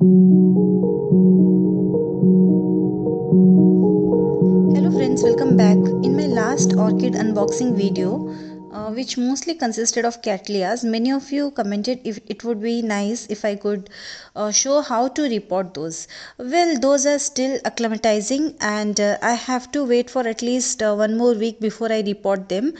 Hello friends, welcome back. In my last orchid unboxing video, uh, which mostly consisted of cattleyas, many of you commented if it would be nice if I could uh, show how to repot those. Well, those are still acclimatizing and uh, I have to wait for at least uh, one more week before I repot them.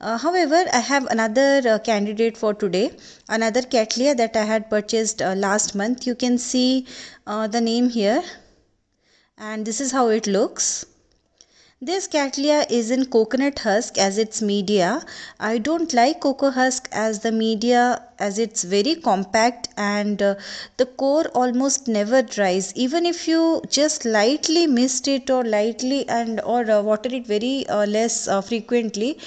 Uh, however, I have another candidate for today, another cattleya that I had purchased last month. You can see the name here and this is how it looks this cattleya is in coconut husk as its media. I don't like cocoa husk as the media as it's very compact and uh, the core almost never dries. Even if you just lightly mist it or lightly and or uh, water it very uh, less uh, frequently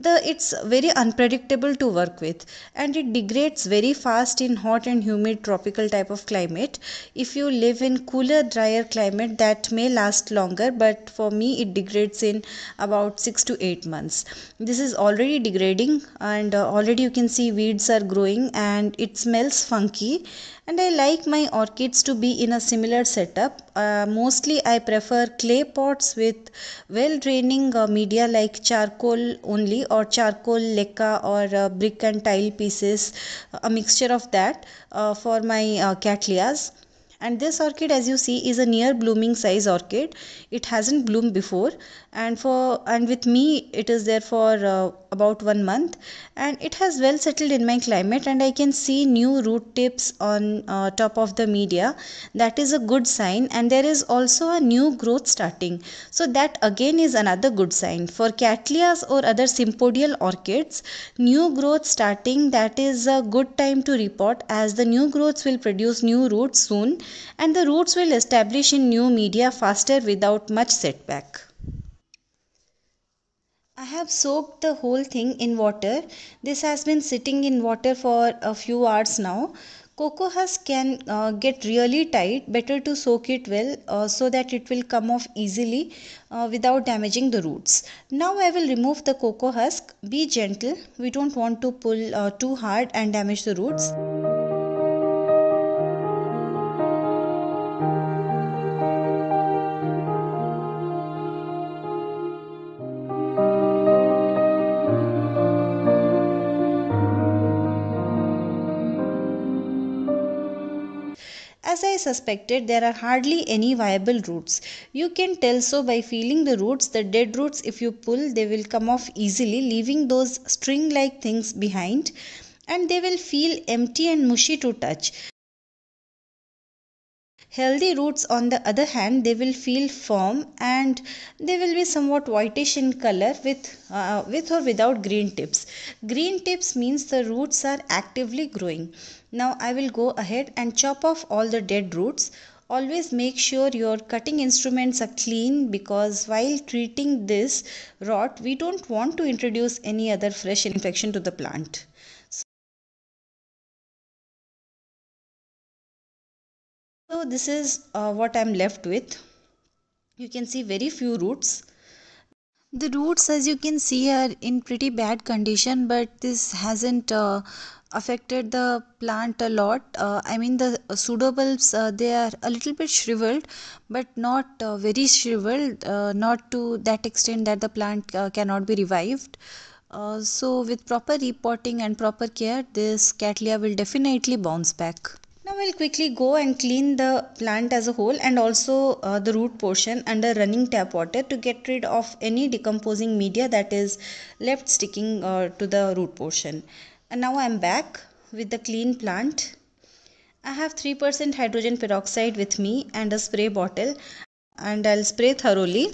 the it's very unpredictable to work with. And it degrades very fast in hot and humid tropical type of climate. If you live in cooler drier climate that may last longer but for me it degrades in about 6 to 8 months. This is already degrading and uh, already you can see weeds are growing and it smells funky and I like my orchids to be in a similar setup. Uh, mostly I prefer clay pots with well draining uh, media like charcoal only or charcoal leca or uh, brick and tile pieces, a mixture of that uh, for my uh, cattleyas and this orchid as you see is a near blooming size orchid. It hasn't bloomed before. And for and with me it is there for uh, about one month. And it has well settled in my climate. And i can see new root tips on uh, top of the media. That is a good sign. And there is also a new growth starting. So that again is another good sign. For cattleyas or other sympodial orchids new growth starting that is a good time to repot as the new growths will produce new roots soon and the roots will establish in new media faster without much setback. I have soaked the whole thing in water. This has been sitting in water for a few hours now. Cocoa husk can uh, get really tight. Better to soak it well uh, so that it will come off easily uh, without damaging the roots. Now I will remove the cocoa husk. Be gentle. We don't want to pull uh, too hard and damage the roots. Suspected, there are hardly any viable roots. You can tell so by feeling the roots. The dead roots, if you pull, they will come off easily, leaving those string like things behind and they will feel empty and mushy to touch. Healthy roots on the other hand they will feel firm and they will be somewhat whitish in color with, uh, with or without green tips. Green tips means the roots are actively growing. Now I will go ahead and chop off all the dead roots. Always make sure your cutting instruments are clean because while treating this rot we don't want to introduce any other fresh infection to the plant. So this is uh, what I'm left with. You can see very few roots. The roots as you can see are in pretty bad condition but this hasn't uh, affected the plant a lot. Uh, I mean the pseudobulbs uh, they are a little bit shriveled but not uh, very shriveled uh, not to that extent that the plant cannot be revived. so with proper repotting and proper care this cattleya will definitely bounce back. We'll quickly go and clean the plant as a whole and also uh, the root portion under running tap water to get rid of any decomposing media that is left sticking uh, to the root portion. And now I'm back with the clean plant. I have 3% hydrogen peroxide with me and a spray bottle and I'll spray thoroughly.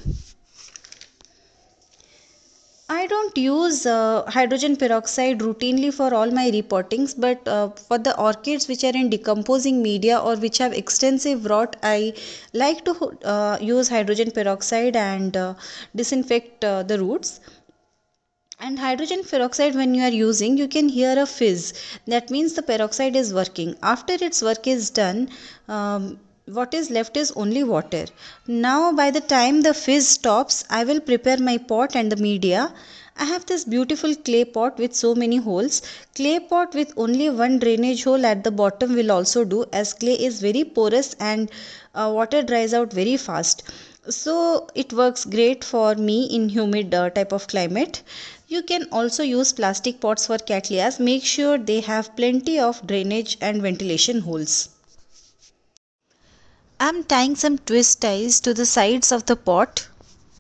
I don't use uh, hydrogen peroxide routinely for all my repottings but uh, for the orchids which are in decomposing media or which have extensive rot I like to uh, use hydrogen peroxide and uh, disinfect uh, the roots. And hydrogen peroxide when you are using you can hear a fizz. That means the peroxide is working. After its work is done um, what is left is only water. Now by the time the fizz stops, I will prepare my pot and the media. I have this beautiful clay pot with so many holes. Clay pot with only one drainage hole at the bottom will also do as clay is very porous and uh, water dries out very fast. So it works great for me in humid uh, type of climate. You can also use plastic pots for cattleyas. Make sure they have plenty of drainage and ventilation holes. I'm tying some twist ties to the sides of the pot.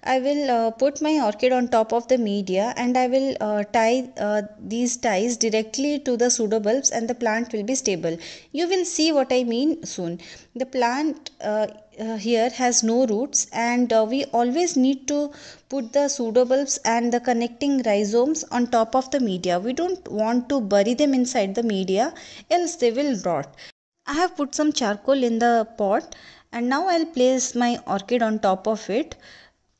I will uh, put my orchid on top of the media and I will uh, tie uh, these ties directly to the pseudobulbs and the plant will be stable. You will see what I mean soon. The plant uh, uh, here has no roots and uh, we always need to put the pseudobulbs and the connecting rhizomes on top of the media. We don't want to bury them inside the media else they will rot. I have put some charcoal in the pot and now I'll place my orchid on top of it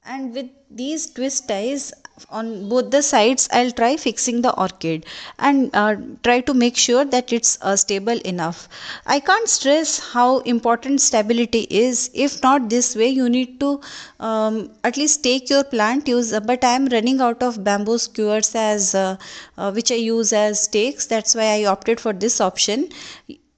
and with these twist ties on both the sides I'll try fixing the orchid and uh, try to make sure that it's uh, stable enough. I can't stress how important stability is. If not this way you need to um, at least take your plant use uh, but I am running out of bamboo skewers as uh, uh, which I use as stakes that's why I opted for this option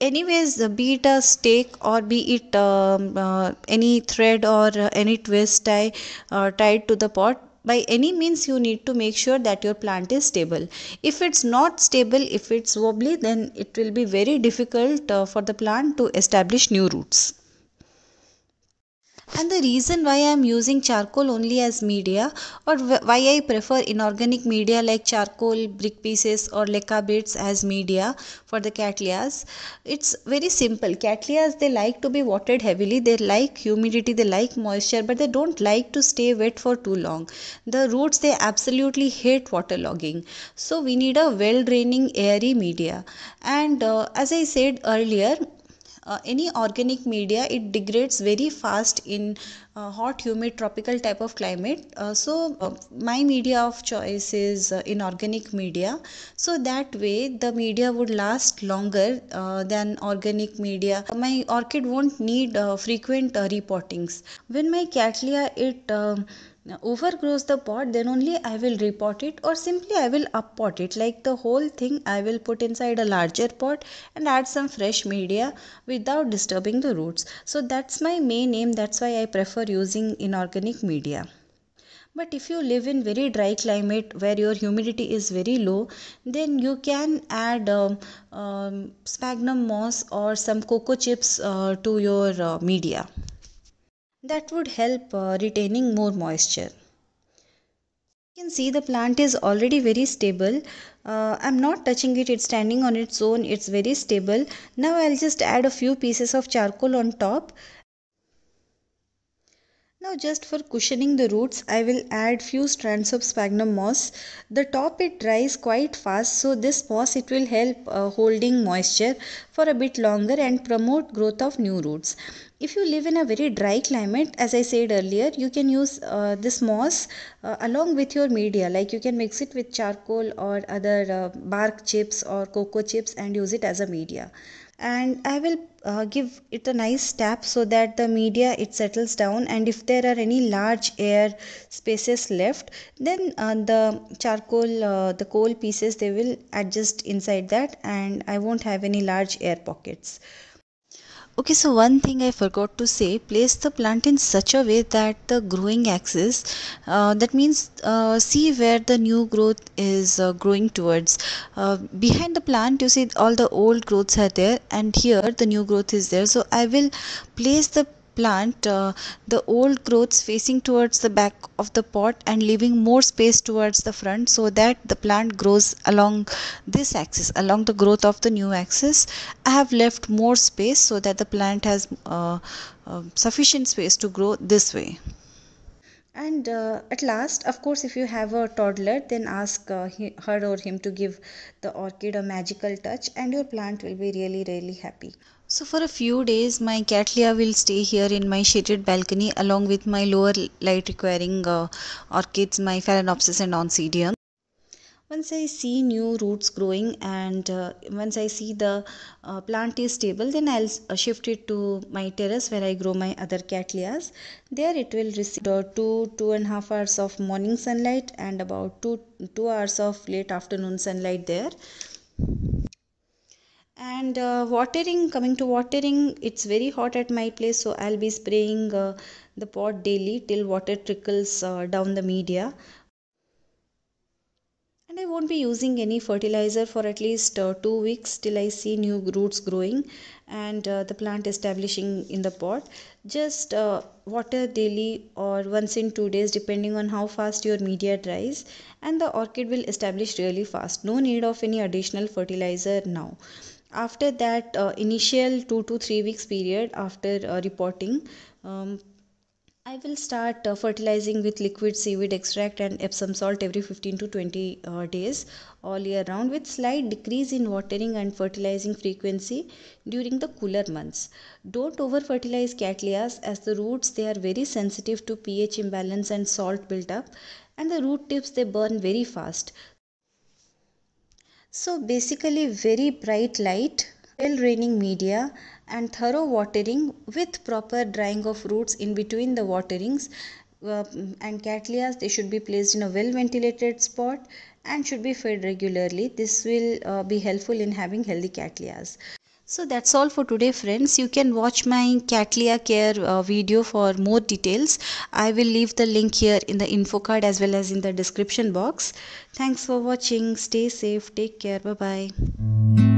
anyways be it a stake or be it um, uh, any thread or uh, any twist tie uh, tied to the pot by any means you need to make sure that your plant is stable. If it's not stable if it's wobbly then it will be very difficult uh, for the plant to establish new roots and the reason why I am using charcoal only as media or why I prefer inorganic media like charcoal, brick pieces or leca bits as media for the cattleyas it's very simple. Cattleyas they like to be watered heavily. They like humidity they like moisture but they don't like to stay wet for too long. The roots they absolutely hate waterlogging so we need a well draining airy media. And uh, as I said earlier uh, any organic media it degrades very fast in uh, hot humid tropical type of climate. Uh, so uh, my media of choice is uh, inorganic media. So that way the media would last longer uh, than organic media. My orchid won't need frequent repottings when my cattleya it um, overgrows the pot then only i will repot it or simply i will uppot it. Like the whole thing i will put inside a larger pot and add some fresh media without disturbing the roots. So that's my main aim. That's why i prefer using inorganic media. But if you live in very dry climate where your humidity is very low then you can add um, um, sphagnum moss or some cocoa chips uh, to your uh, media that would help uh, retaining more moisture. You can see the plant is already very stable. Uh, I'm not touching it, it's standing on its own, it's very stable. Now I'll just add a few pieces of charcoal on top now just for cushioning the roots, I will add few strands of sphagnum moss. The top it dries quite fast so this moss it will help uh, holding moisture for a bit longer and promote growth of new roots. If you live in a very dry climate, as I said earlier, you can use uh, this moss uh, along with your media. Like you can mix it with charcoal or other uh, bark chips or cocoa chips and use it as a media and I will uh, give it a nice tap so that the media it settles down. And if there are any large air spaces left then uh, the charcoal uh, the coal pieces they will adjust inside that. And I won't have any large air pockets Okay, so one thing I forgot to say, place the plant in such a way that the growing axis, uh, that means uh, see where the new growth is uh, growing towards. Uh, behind the plant, you see all the old growths are there and here the new growth is there. So I will place the plant uh, the old growths facing towards the back of the pot and leaving more space towards the front so that the plant grows along this axis along the growth of the new axis. I have left more space so that the plant has uh, uh, sufficient space to grow this way. And uh, at last of course if you have a toddler then ask uh, he, her or him to give the orchid a magical touch and your plant will be really really happy so for a few days my cattleya will stay here in my shaded balcony along with my lower light requiring uh, orchids, my phalaenopsis and oncidium. once i see new roots growing and uh, once i see the uh, plant is stable then i'll uh, shift it to my terrace where i grow my other cattleyas there it will receive uh, two two and a half hours of morning sunlight and about two two hours of late afternoon sunlight there and uh, watering coming to watering it's very hot at my place so i'll be spraying uh, the pot daily till water trickles uh, down the media and I won't be using any fertilizer for at least uh, two weeks till I see new roots growing and uh, the plant establishing in the pot. Just uh, water daily or once in two days depending on how fast your media dries and the orchid will establish really fast. No need of any additional fertilizer now. After that uh, initial two to three weeks period after uh, repotting, um, I will start uh, fertilizing with liquid seaweed extract and Epsom salt every 15 to 20 uh, days all year round with slight decrease in watering and fertilizing frequency during the cooler months. Don't over fertilize Cattleyas as the roots they are very sensitive to pH imbalance and salt buildup and the root tips they burn very fast. So basically very bright light, well draining media and thorough watering with proper drying of roots in between the waterings. Uh, and cattleyas they should be placed in a well ventilated spot and should be fed regularly. This will uh, be helpful in having healthy cattleyas so that's all for today friends. You can watch my cattleya care uh, video for more details. I will leave the link here in the info card as well as in the description box. Thanks for watching. Stay safe. Take care. Bye bye